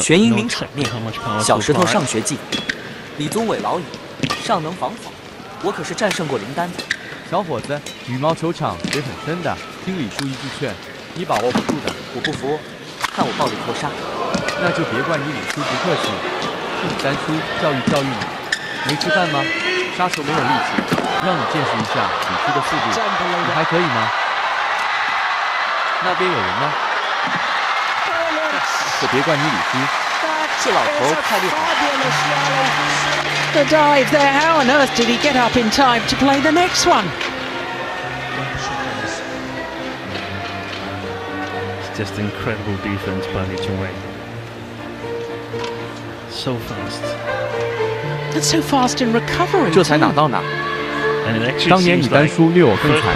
全英明场面，小石头上学记。李宗伟老矣，尚能防否？我可是战胜过林丹的。小伙子，羽毛球场水很深的，听李叔一句劝，你把握不住的。我不服，看我暴力扣杀。那就别怪你李叔不客气，是你丹叔教育教育你。没吃饭吗？杀球没有力气，让你见识一下李叔的速度，你还可以吗？那边有人吗？可别怪你李叔，这老头太厉害了。The dive there. How on earth did he get up in time to play the next one? It's just incredible defense by Li Chongwei. So fast. That's so fast in recovery. 这才哪到哪。 And it actually 当年 seems 你丹 like 叔虐我更 first 惨